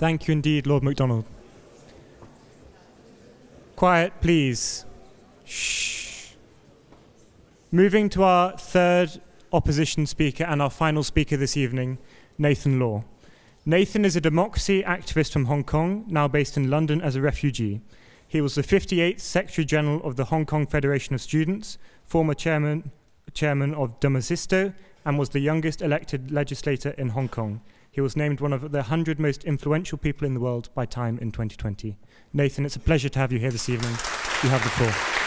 Thank you indeed, Lord MacDonald. Quiet, please. Shh. Moving to our third opposition speaker and our final speaker this evening, Nathan Law. Nathan is a democracy activist from Hong Kong, now based in London as a refugee. He was the 58th Secretary General of the Hong Kong Federation of Students, former chairman, chairman of Demosisto, and was the youngest elected legislator in Hong Kong. He was named one of the 100 most influential people in the world by Time in 2020. Nathan, it's a pleasure to have you here this evening. You have the floor.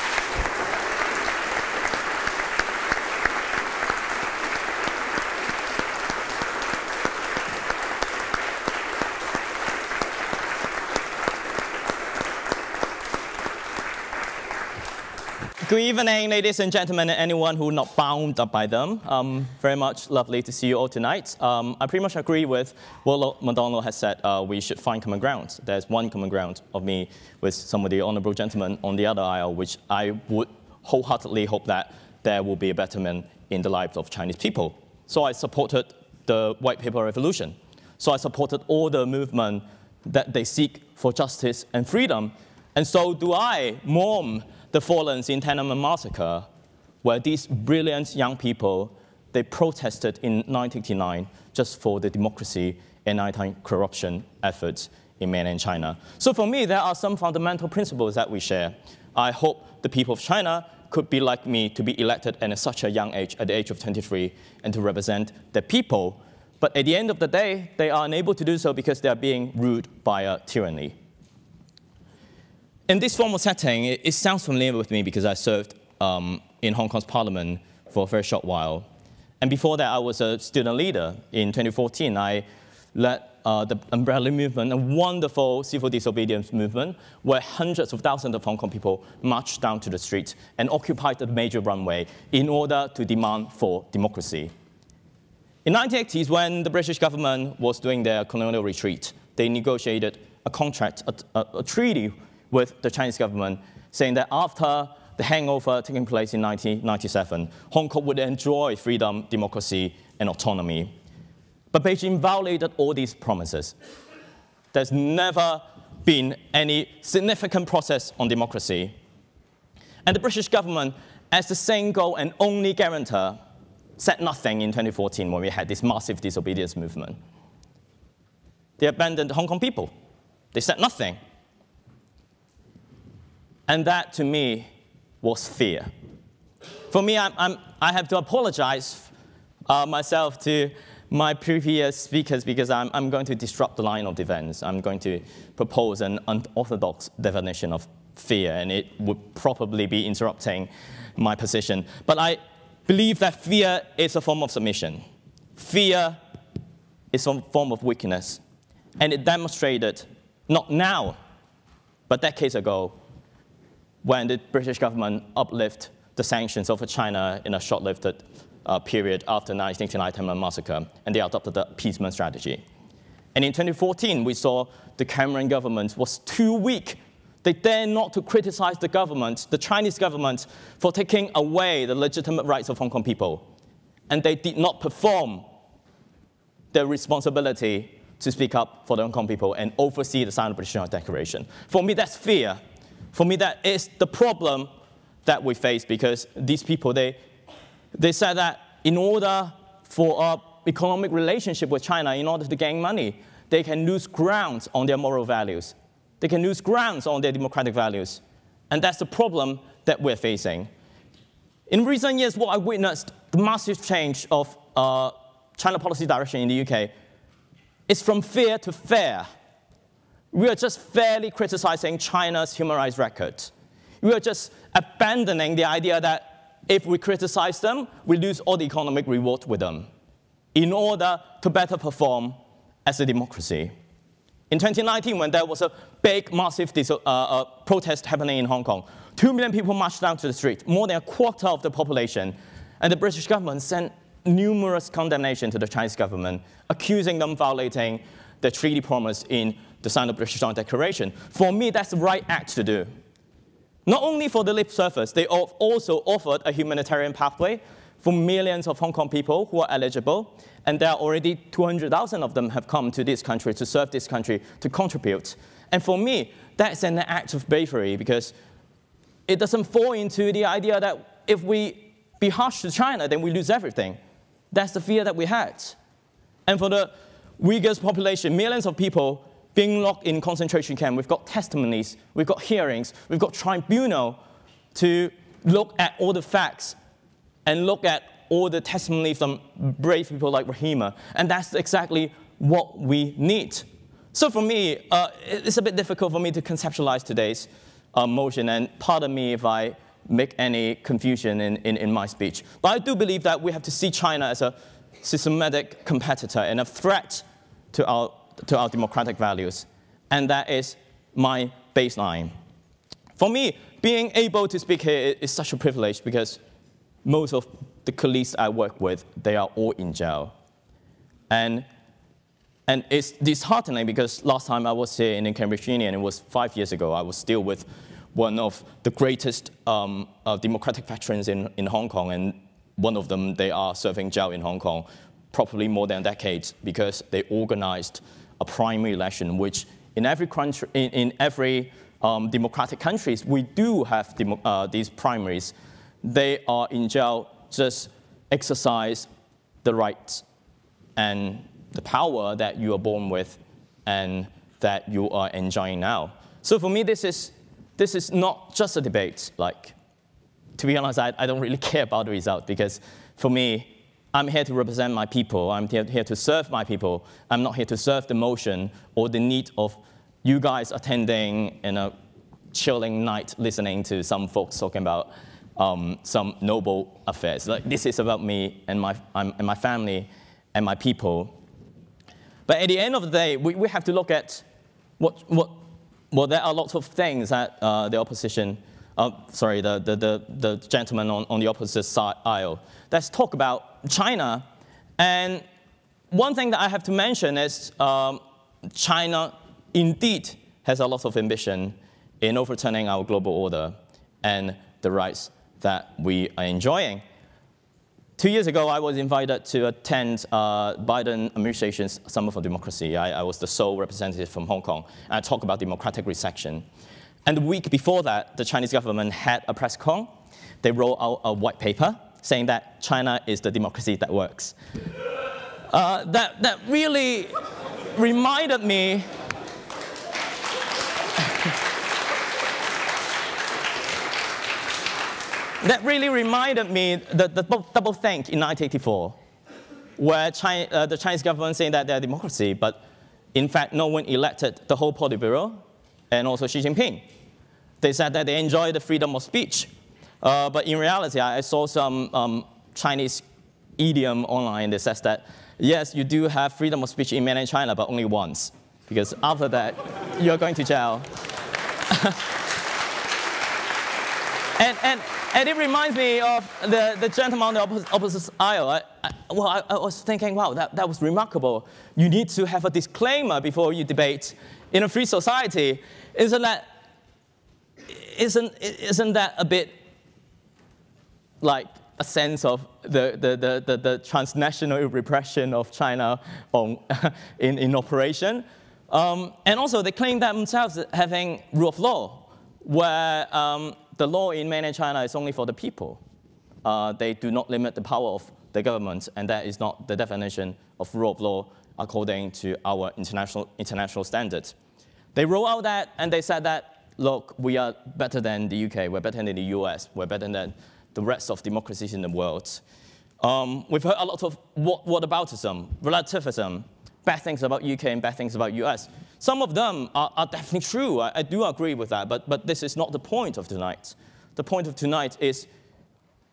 Good evening, ladies and gentlemen, and anyone who not bound up by them. Um, very much lovely to see you all tonight. Um, I pretty much agree with what Lord MacDonald has said. Uh, we should find common ground. There's one common ground of me with some of the honourable gentlemen on the other aisle, which I would wholeheartedly hope that there will be a betterment in the lives of Chinese people. So I supported the White Paper Revolution. So I supported all the movement that they seek for justice and freedom. And so do I mourn the fallens in Tiananmen massacre, where these brilliant young people, they protested in 1989 just for the democracy and anti-corruption efforts in mainland China. So for me, there are some fundamental principles that we share. I hope the people of China could be like me to be elected at such a young age, at the age of 23, and to represent the people. But at the end of the day, they are unable to do so because they are being ruled by a tyranny. In this formal setting, it, it, sounds familiar with me because I served um, in Hong Kong's parliament for a very short while. And before that, I was a student leader. In 2014, I led uh, the Umbrella Movement, a wonderful civil disobedience movement, where hundreds of thousands of Hong Kong people marched down to the streets and occupied the major runway in order to demand for democracy. In the 1980s, when the British government was doing their colonial retreat, they negotiated a contract, a, a, a treaty with the Chinese government, saying that after the handover taking place in 1997, Hong Kong would enjoy freedom, democracy, and autonomy. But Beijing violated all these promises. There's never been any significant process on democracy. And the British government, as the single and only guarantor, said nothing in 2014 when we had this massive disobedience movement. They abandoned the Hong Kong people. They said nothing. And that to me was fear. For me, I'm, I'm, i have to apologize uh, myself to my previous speakers because I'm, I'm going to disrupt the line of defense. I'm going to propose an unorthodox definition of fear, and it would probably be interrupting my position. But I believe that fear is a form of submission. Fear is a form of weakness. And it demonstrated, not now, but decades ago, when the British government uplift the sanctions over China in a short-lived uh, period after 1989 Tiananmen massacre, and they adopted the appeasement strategy. And in 2014, we saw the Cameron government was too weak. They dared not to criticize the government, the Chinese government, for taking away the legitimate rights of Hong Kong people. And they did not perform their responsibility to speak up for the Hong Kong people and oversee the Sino-British National Declaration. For me, that's fear for me, that is the problem that we face because these people, they, they said that in order for our economic relationship with China, in order to gain money, they can lose grounds on their moral values. They can lose grounds on their democratic values. And that's the problem that we're facing. In recent years, what I witnessed, the massive change of uh, China policy direction in the UK, is from fear to fair we are just fairly criticizing China's human rights record. We are just abandoning the idea that if we criticize them, we lose all the economic reward with them in order to better perform as a democracy. In 2019, when there was a big, massive uh, uh, protest happening in Hong Kong, two million people marched down to the street, more than a quarter of the population, and the British government sent numerous condemnation to the Chinese government, accusing them of violating the treaty promise in the Sino-British Joint Declaration. For me, that's the right act to do. Not only for the lip service, they also offered a humanitarian pathway for millions of Hong Kong people who are eligible, and there are already 200,000 of them have come to this country to serve this country, to contribute. And for me, that's an act of bravery because it doesn't fall into the idea that if we be harsh to China, then we lose everything. That's the fear that we had. And for the Uyghurs population, millions of people being locked in concentration camp, we've got testimonies, we've got hearings, we've got tribunal to look at all the facts and look at all the testimonies from brave people like Rahima. And that's exactly what we need. So for me, uh, it's a bit difficult for me to conceptualize today's uh, motion, and pardon me if I make any confusion in, in, in my speech. But I do believe that we have to see China as a systematic competitor and a threat to our, to our democratic values. And that is my baseline. For me, being able to speak here is such a privilege because most of the colleagues I work with, they are all in jail. And, and it's disheartening because last time I was here in the Cambridge Union, it was five years ago, I was still with one of the greatest um, uh, democratic veterans in, in Hong Kong, and one of them, they are serving jail in Hong Kong, probably more than decades because they organized a primary election, which in every country, in, in every um, democratic countries, we do have demo, uh, these primaries. They are in jail just exercise the rights and the power that you are born with and that you are enjoying now. So for me, this is this is not just a debate. Like, to be honest, I, I don't really care about the result because for me, I'm here to represent my people. I'm here, to serve my people. I'm not here to serve the motion or the need of you guys attending in a chilling night listening to some folks talking about um, some noble affairs. Like, this is about me and my, and my family and my people. But at the end of the day, we, we have to look at what, what well, there are lots of things that uh, the opposition, uh, sorry, the, the, the, the, gentleman on, on the opposite side aisle. Let's talk about China. And one thing that I have to mention is um, China indeed has a lot of ambition in overturning our global order and the rights that we are enjoying. Two years ago, I was invited to attend uh, Biden administration's Summit for Democracy. I, I, was the sole representative from Hong Kong, and I talked about democratic recession. And the week before that, the Chinese government had a press con. They wrote out a white paper saying that China is the democracy that works. Uh, that, that really reminded me that really reminded me the, the double think in 1984, where China, uh, the Chinese government saying that they're a democracy, but in fact, no one elected the whole Politburo and also Xi Jinping. They said that they enjoy the freedom of speech. Uh, but in reality, I saw some um, Chinese idiom online that says that, yes, you do have freedom of speech in mainland China, but only once. Because after that, you're going to jail. and, and, and it reminds me of the, the gentleman on the opposite, opposite aisle. I, I, well, I, I, was thinking, wow, that, that was remarkable. You need to have a disclaimer before you debate. In a free society, isn't that, isn't, isn't that a bit like a sense of the, the, the, the, the transnational repression of China on, in, in operation? Um, and also, they claim themselves having rule of law, where um, the law in mainland China is only for the people. Uh, they do not limit the power of the government, and that is not the definition of rule of law according to our international, international standards. They roll out that, and they said that, look, we are better than the UK, we're better than the US, we're better than the rest of democracies in the world. Um, we've heard a lot of what, whataboutism, relativism, bad things about UK and bad things about US. Some of them are, are definitely true. I, I, do agree with that, but, but this is not the point of tonight. The point of tonight is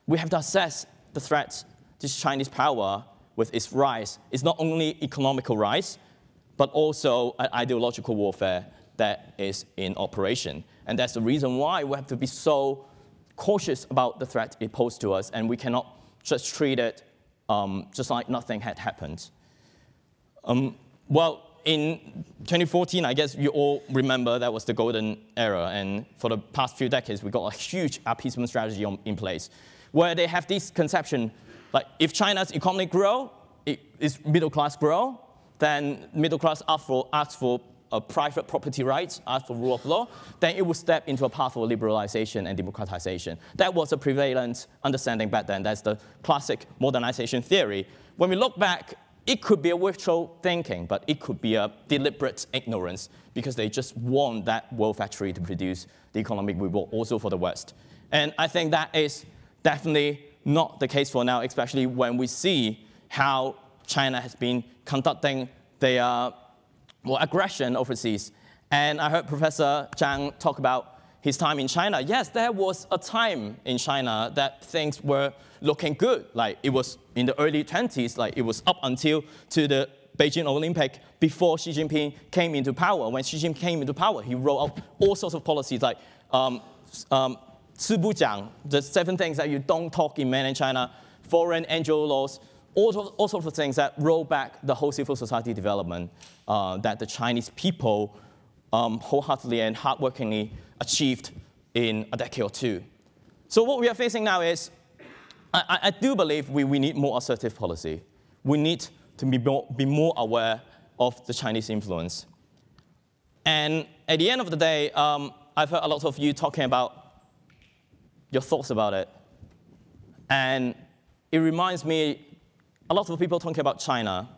we have to assess the threat to Chinese power with its rise. It's not only economical rise, but also an ideological warfare that is in operation. And that's the reason why we have to be so cautious about the threat it poses to us, and we cannot just treat it um, just like nothing had happened. Um, well, in 2014, I guess you all remember that was the golden era. And for the past few decades, we got a huge appeasement strategy on, in place where they have this conception Like if China's economy grow, it, its middle class grow, then middle class asks for, asks for uh, private property rights, asks for rule of law, then it will step into a path of liberalization and democratization. That was a prevalent understanding back then. That's the classic modernization theory. When we look back, it could be a wishful thinking, but it could be a deliberate ignorance because they just want that world factory to produce the economic reward also for the West. And I think that is definitely not the case for now, especially when we see how China has been conducting their well, aggression overseas. And I heard Professor Zhang talk about his time in China. Yes, there was a time in China that things were looking good. Like it was in the early 20s, like it was up until to the Beijing Olympic before Xi Jinping came into power. When Xi Jinping came into power, he rolled out all sorts of policies like um, um, the seven things that you don't talk in mainland China, foreign NGO laws, all, all sorts of things that roll back the whole civil society development uh, that the Chinese people um, wholeheartedly and hardworkingly achieved in a decade or two. So what we are facing now is, I, I do believe we, we need more assertive policy. We need to be more, be more aware of the Chinese influence. And at the end of the day, um, I've heard a lot of you talking about your thoughts about it. And it reminds me, a lot of people talking about China,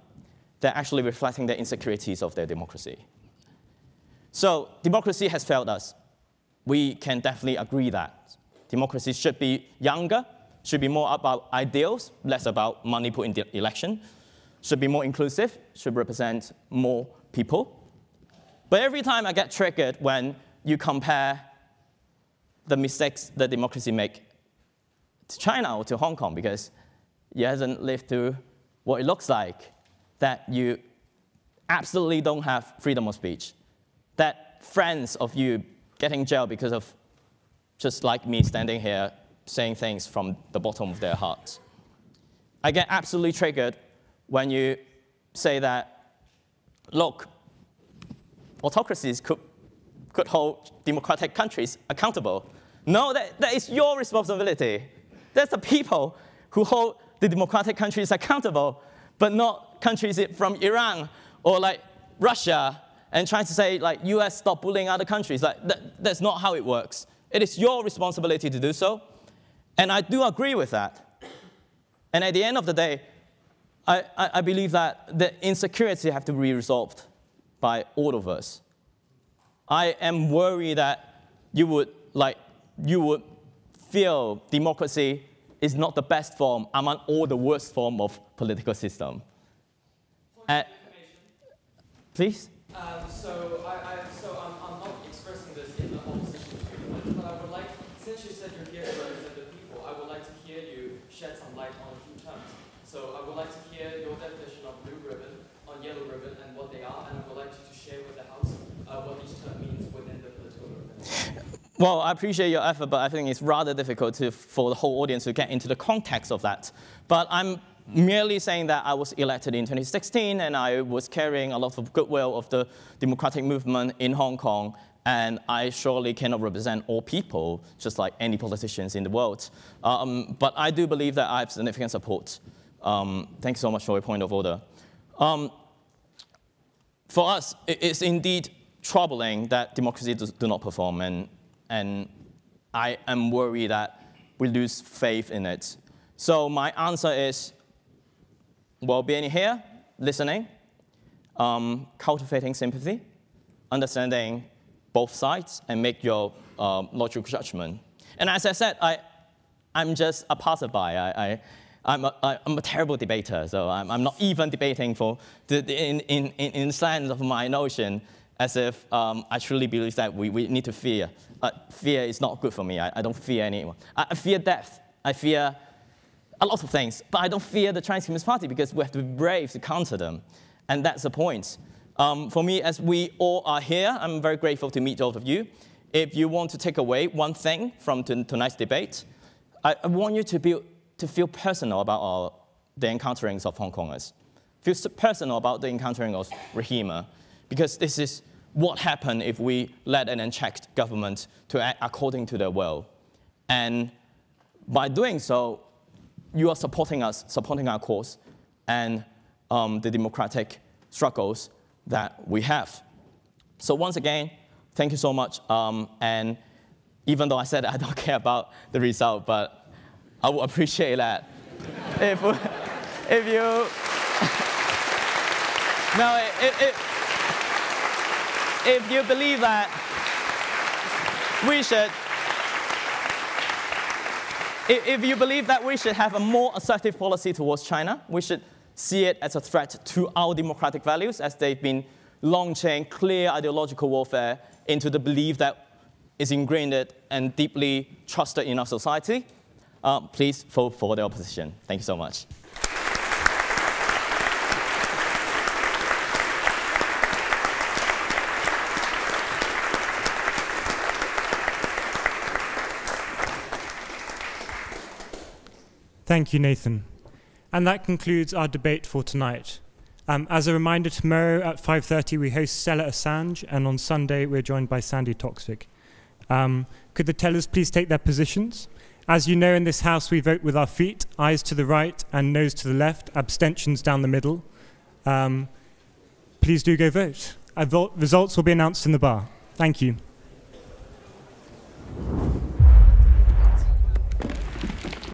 they're actually reflecting the insecurities of their democracy. So democracy has failed us. We can definitely agree that. Democracy should be younger, should be more about ideals, less about money put in the election, should be more inclusive, should represent more people. But every time I get triggered when you compare the mistakes that democracy make to China or to Hong Kong because it hasn't lived through what it looks like, that you absolutely don't have freedom of speech, that friends of you getting jailed because of just like me standing here saying things from the bottom of their hearts. I get absolutely triggered when you say that, look, autocracies could could hold democratic countries accountable. No, that, that is your responsibility. That's the people who hold the democratic countries accountable, but not countries from Iran or like Russia and trying to say like US stop bullying other countries. Like that, that's not how it works. It is your responsibility to do so. And I do agree with that. And at the end of the day, I, I, I believe that the insecurity have to be resolved by all of us. I am worried that you would, like, you would feel democracy is not the best form among all the worst form of political system. Uh, please? Um, so, I, I, so I'm, I'm not expressing this in opposition to your point, but I would like, since you said you're here to represent the people, I would like to hear you shed some light on a few terms. So I would like to hear your definition of blue ribbon, on yellow ribbon, and what they are, and I would like you to share with the House uh, what each term means within the political movement. Well, I appreciate your effort, but I think it's rather difficult to, for the whole audience to get into the context of that. But I'm merely saying that I was elected in 2016 and I was carrying a lot of goodwill of the democratic movement in Hong Kong and I surely cannot represent all people, just like any politicians in the world. Um, but I do believe that I have significant support. Um, thank you so much for your point of order. Um, for us, it's indeed troubling that democracy does, do not perform, and, and I am worried that we lose faith in it. So my answer is, well, being here, listening, um, cultivating sympathy, understanding both sides, and make your uh, logical judgment. And as I said, I, I'm just a passerby. I, I, I'm a, I'm a terrible debater, so I'm, I'm not even debating for the, in, in, in the sense of my notion as if um, I truly believe that we, we need to fear. Uh, fear is not good for me. I, I don't fear anyone. I, I, fear death. I fear a lot of things, but I don't fear the Chinese Communist Party because we have to be brave to counter them. And that's the point. Um, for me, as we all are here, I'm very grateful to meet all of you. If you want to take away one thing from tonight's debate, I, I want you to be to feel personal about our, the encounterings of Hong Kongers, feel personal about the encountering of Rahima, because this is what happened if we let an unchecked government to act according to their will. And by doing so, you are supporting us, supporting our cause, and um, the democratic struggles that we have. So once again, thank you so much. Um, and even though I said I don't care about the result, but I would appreciate that if, if you. no, if, if, if you believe that we should if you believe that we should have a more assertive policy towards China, we should see it as a threat to our democratic values as they've been launching clear ideological warfare into the belief that is ingrained and deeply trusted in our society. Uh, please vote for the opposition. Thank you so much. Thank you, Nathan. And that concludes our debate for tonight. Um, as a reminder, tomorrow at 5.30 we host Stella Assange, and on Sunday we're joined by Sandi Toksvig. Um, could the tellers please take their positions? As you know, in this House we vote with our feet, ayes to the right and noes to the left, abstentions down the middle. Um, please do go vote. Results will be announced in the bar. Thank you.